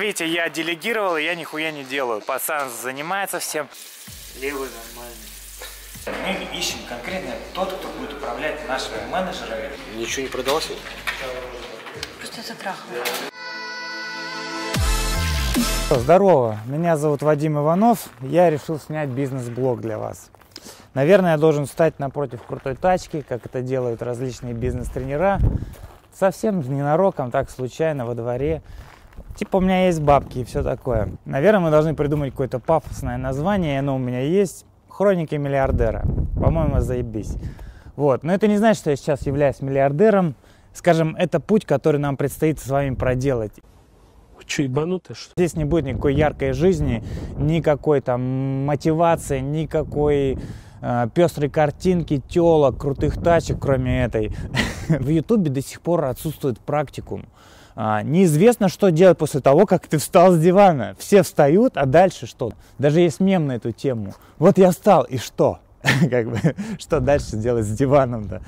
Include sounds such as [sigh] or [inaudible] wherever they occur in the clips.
видите, я делегировал, и я нихуя не делаю. Пацан занимается всем. Левый нормальный. Мы ищем конкретно тот, кто будет управлять нашими менеджерами. Ничего не продалось? Просто затрахал. Здорово, меня зовут Вадим Иванов. Я решил снять бизнес-блог для вас. Наверное, я должен встать напротив крутой тачки, как это делают различные бизнес-тренера. Совсем ненароком, так случайно, во дворе. Типа у меня есть бабки и все такое. Наверное, мы должны придумать какое-то пафосное название, оно у меня есть. Хроники миллиардера. По-моему, заебись. Вот. Но это не значит, что я сейчас являюсь миллиардером. Скажем, это путь, который нам предстоит с вами проделать. Вы что, ебанутые, что? Здесь не будет никакой яркой жизни, никакой там мотивации, никакой э, пестрой картинки, телок, крутых тачек, кроме этой. [laughs] В Ютубе до сих пор отсутствует практикум. А, неизвестно, что делать после того, как ты встал с дивана. Все встают, а дальше что? Даже есть мем на эту тему. Вот я встал, и что? [laughs] Как бы, что дальше делать с диваном-то?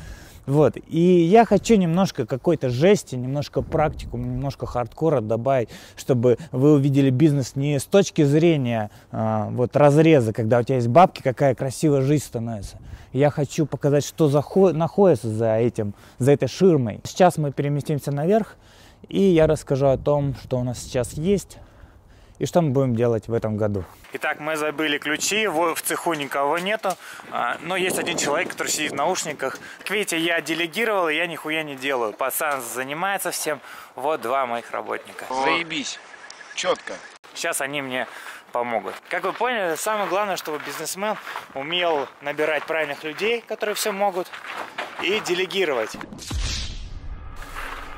Вот. И я хочу немножко какой-то жести, немножко практику, немножко хардкора добавить, чтобы вы увидели бизнес не с точки зрения а, вот разреза, когда у тебя есть бабки, какая красивая жизнь становится. Я хочу показать, что захо- находится за этим, за этой ширмой. Сейчас мы переместимся наверх, и я расскажу о том, что у нас сейчас есть и что мы будем делать в этом году. Итак, мы забыли ключи, в цеху никого нету, а, но есть один человек, который сидит в наушниках. Как видите, я делегировал, и я нихуя не делаю. Пацан занимается всем. Вот два моих работника. Заебись. Четко. Сейчас они мне помогут. Как вы поняли, самое главное, чтобы бизнесмен умел набирать правильных людей, которые все могут, и делегировать.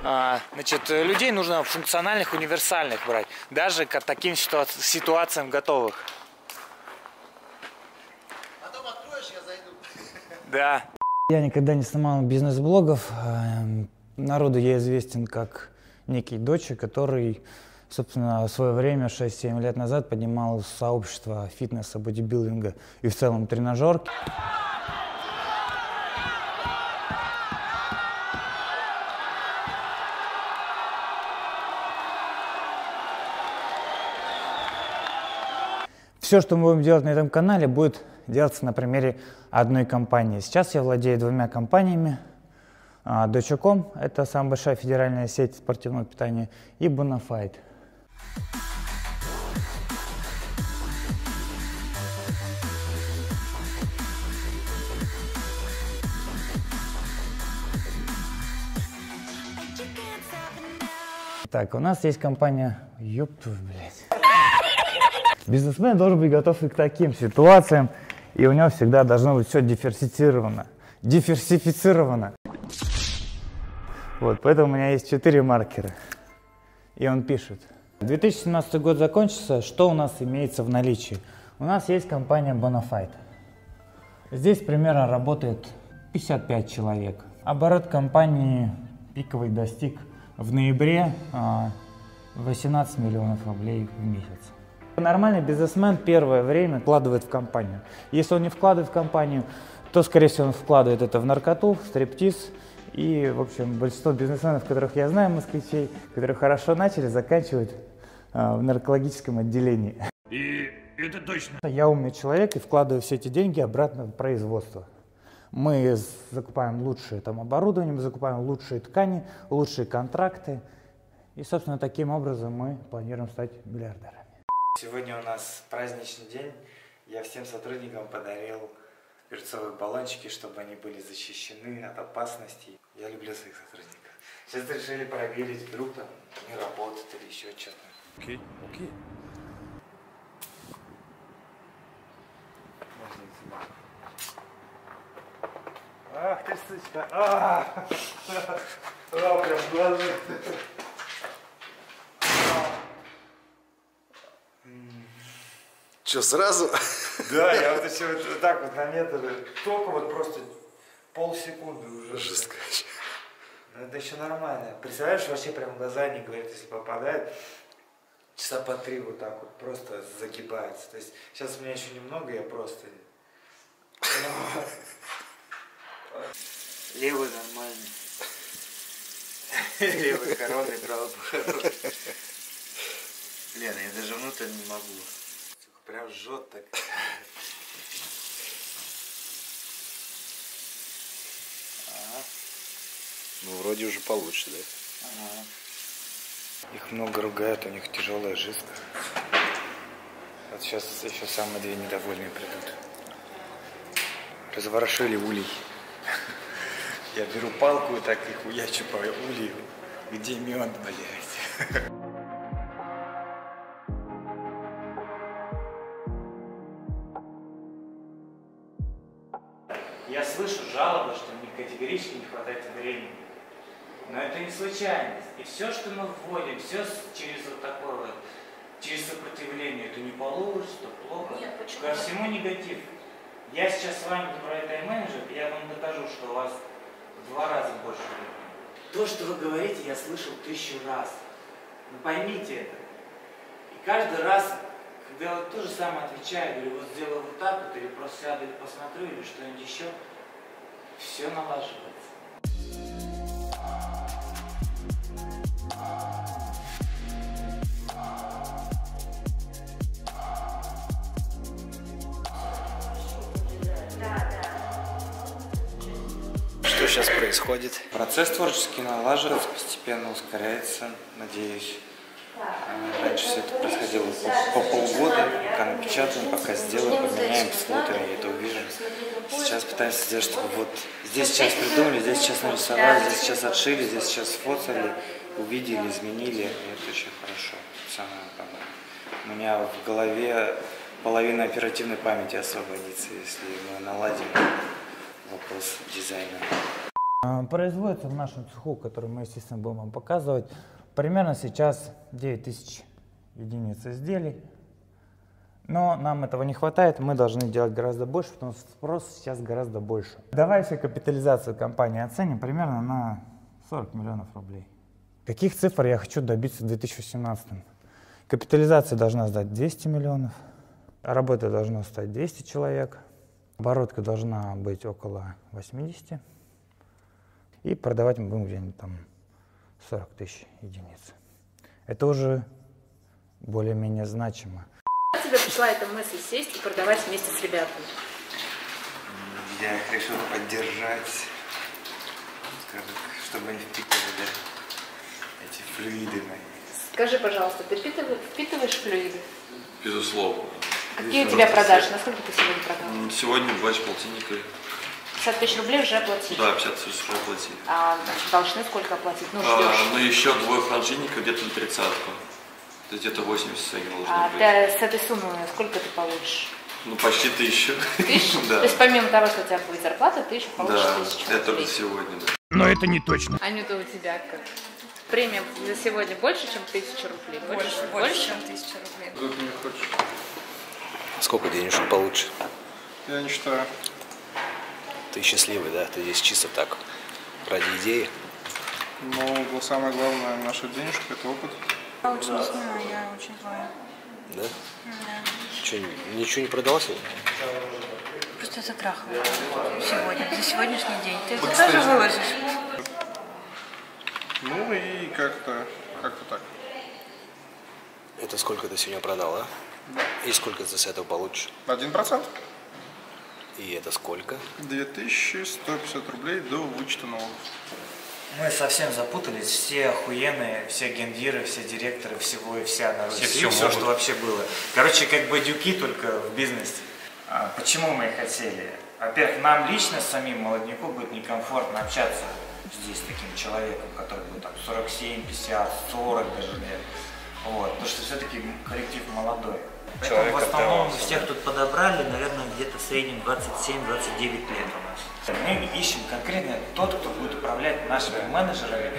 А, Значит, э, людей нужно функциональных, универсальных брать, даже к таким ситуа- ситуациям готовых. Да. Я никогда не снимал бизнес-блогов. Эм, Народу я известен как некий дочь, который, собственно, в свое время, 6-7 лет назад, поднимал сообщество фитнеса, бодибилдинга и в целом тренажерки. Все, что мы будем делать на этом канале, будет делаться на примере одной компании. Сейчас я владею двумя компаниями. А, Дочеком – это самая большая федеральная сеть спортивного питания, и Бонафайт. Так, у нас есть компания... Твою, блядь. Бизнесмен должен быть готов и к таким ситуациям, и у него всегда должно быть все диверсифицировано. Диверсифицировано. Вот, поэтому у меня есть четыре маркера. И он пишет. 2017 год закончился, что у нас имеется в наличии? У нас есть компания Bonafide. Здесь примерно работает 55 человек. Оборот компании пиковый достиг в ноябре а, 18 миллионов рублей в месяц. Нормальный бизнесмен первое время вкладывает в компанию. Если он не вкладывает в компанию, то, скорее всего, он вкладывает это в наркоту, в стриптиз. И, в общем, большинство бизнесменов, которых я знаю, москвичей, которые хорошо начали, заканчивают а, в наркологическом отделении. И это точно. Я умный человек и вкладываю все эти деньги обратно в производство. Мы закупаем лучшее там оборудование, мы закупаем лучшие ткани, лучшие контракты. И, собственно, таким образом мы планируем стать миллиардерами. Сегодня у нас праздничный день. Я всем сотрудникам подарил перцовые баллончики, чтобы они были защищены от опасностей. Я люблю своих сотрудников. Сейчас решили проверить, вдруг там не работает или еще что-то. Окей, окей. Ах ты сучка! А, А, [laughs] прям глаза. Че, сразу? Да, я вот еще вот, вот так вот на метр, только вот просто полсекунды уже. Жестко. Ну, это еще нормально. Представляешь, вообще прям глаза не говорит, если попадает, часа по три вот так вот просто загибается. То есть сейчас у меня еще немного, я просто... Левый нормальный. Левый хороший, правый. Лена, я даже внутрь не могу. Прям жжет так. Ну, вроде уже получше, да? Их много ругают, у них тяжелая жизнь. Вот сейчас еще самые две недовольные придут. Разворошили улей. Я беру палку и так их хуячу по улью. Где мед, блядь? Категорически не хватает времени. Но это не случайность. И все, что мы вводим, все через вот такое вот, через сопротивление, это не получится, это плохо. Нет, почему? Ко всему негатив. Я сейчас с вами говорю тайм-менеджер, и я вам докажу, что у вас в два раза больше времени. То, что вы говорите, я слышал тысячу раз. Ну поймите это. И каждый раз, когда я вот то же самое отвечаю, говорю, вот сделаю вот так вот, или просто сяду и посмотрю, или что-нибудь еще, все налаживается. Что сейчас происходит? Процесс творческий налаживается, постепенно ускоряется, надеюсь. А, Раньше все это происходило по, по полгода, пока напечатаем, пока сделаем, поменяем, смотрим, я это увижу. Сейчас пытаемся сделать, чтобы вот здесь сейчас придумали, здесь сейчас нарисовали, здесь сейчас отшили, здесь сейчас сфоткали, увидели, изменили, и это очень хорошо. Самое главное. У меня в голове половина оперативной памяти освободится, если мы наладим вопрос дизайна. А, Производится в нашем цеху, который мы, естественно, будем вам показывать, примерно сейчас 9000 единиц изделий. Но нам этого не хватает, мы должны делать гораздо больше, потому что спрос сейчас гораздо больше. Давай все капитализацию компании оценим примерно на 40 миллионов рублей. Каких цифр я хочу добиться в 2018? Капитализация должна сдать 200 миллионов, работа должна стать 200 человек, оборотка должна быть около 80, и продавать мы будем где-нибудь там 40 тысяч единиц. Это уже более-менее значимо. Тебе пришла эта мысль сесть и продавать вместе с ребятами? Я их решил поддержать, скажем, чтобы они впитывали эти флюиды мои. Скажи, пожалуйста, ты впитываешь, впитываешь флюиды? Безусловно. Какие у тебя продажи? Насколько ты сегодня продал? Сегодня два с полтинника. 50 тысяч рублей уже оплатили. Да, 50 тысяч уже оплатили. А значит, должны сколько оплатить? Ну, А, ну еще двое франшизников где-то на тридцатку. Где-то 80 они должны А быть. ты с этой суммы сколько ты получишь? Ну почти тысячу. Тысячу? [laughs] Да. То есть помимо того, что у тебя будет зарплата, ты еще получишь Да, тысячу это только рублей. сегодня, да. Но это не точно. Анюта, у тебя как? Премия за сегодня больше, чем тысяча рублей? Больше, больше, чем тысяча рублей. Сколько денежек получше? Я не считаю. Ты счастливый, да? Ты здесь чисто так, ради идеи. Но самое главное наша денежка – это опыт. Я очень не знаю, я очень злая. Да? Чё, ничего не продал сегодня? Просто это трахало сегодня, за сегодняшний день. Ты это тоже выложишь? Ну и как-то как-то так. Это сколько ты сегодня продал, а? И сколько ты с этого получишь? Один процент. И это сколько? 2150 рублей до вычета налогов. Мы совсем запутались, все охуенные, все гендиры, все директоры всего и вся на Руси, все, что вообще было. Короче, как бандюки, только в бизнесе. А почему мы их хотели? Во-первых, нам лично, самим молодняку, будет некомфортно общаться здесь с таким человеком, который будет там 47, 50, 40 даже лет. Вот, потому что все-таки коллектив молодой. Поэтому в основном мы всех тут подобрали, наверное, где-то в среднем 27-29 лет у нас. Мы ищем конкретно тот, кто будет управлять нашими менеджерами,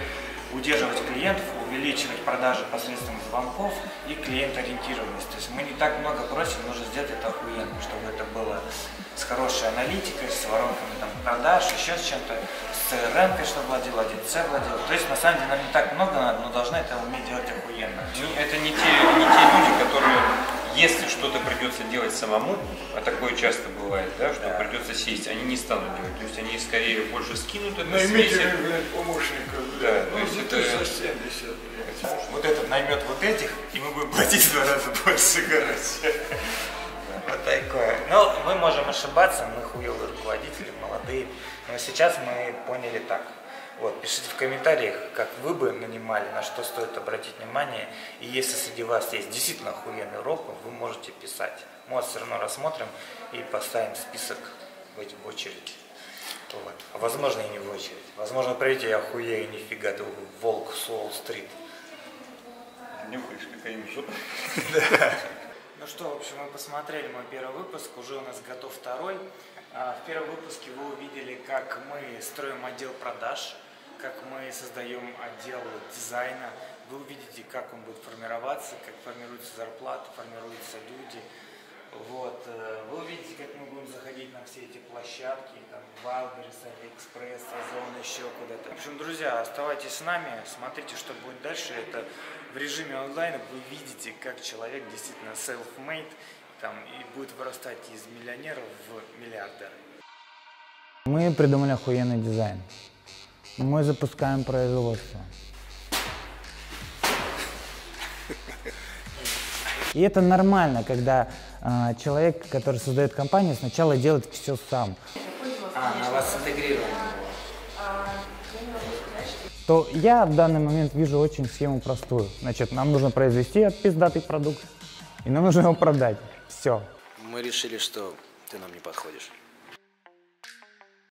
удерживать клиентов, увеличивать продажи посредством звонков и клиент-ориентированность. То есть мы не так много просим, нужно сделать это охуенно, чтобы это было с хорошей аналитикой, с воронками там, продаж, еще с чем-то, с CRM, чтобы владел, 1C владел. То есть на самом деле нам не так много надо, но должны это уметь делать охуенно. Ну, это не те, не те люди, которые, если что-то придется делать самому, а такое часто бывает, да, что придется сесть, они не станут делать. То есть они скорее больше скинут это, Наймите, свесят. блядь, помощника, Да, блядь. то Ну, есть ну, это- ты за 70, блядь. Вот этот наймет вот этих, и мы будем платить в два раза больше, короче. Вот такое. Ну, мы можем ошибаться, мы хуевые руководители, молодые. Но сейчас мы поняли так. Вот, пишите в комментариях, как вы бы нанимали, на что стоит обратить внимание. И если среди вас есть действительно охуенный рок, вы можете писать. Мы вас все равно рассмотрим и поставим список в, очередь. Вот. А возможно и не в очередь. Возможно, придете, я охуею, нифига, ты волк с Уолл-стрит. Нюхаешь кокаин, [laughs] что? Ну что, в общем, мы посмотрели мой первый выпуск, уже у нас готов второй. А, В первом выпуске вы увидели, как мы строим отдел продаж, как мы создаем отдел дизайна. Вы увидите, как он будет формироваться, как формируется зарплата, формируются люди. Вот. э, Вы увидите, как мы будем заходить на все эти площадки, там, Wildberries, AliExpress, Озон, еще куда-то. В общем, друзья, оставайтесь с нами, смотрите, что будет дальше. Это в режиме онлайн вы видите, как человек действительно self-made там, и будет вырастать из миллионеров в миллиардера. Мы придумали охуенный дизайн. Мы запускаем производство. И это нормально, когда а, человек, который создает компанию, сначала делает все сам. А, она вас. То я в данный момент вижу очень схему простую. Значит, нам нужно произвести пиздатый продукт, и нам нужно его продать. Все. Мы решили, что ты нам не подходишь.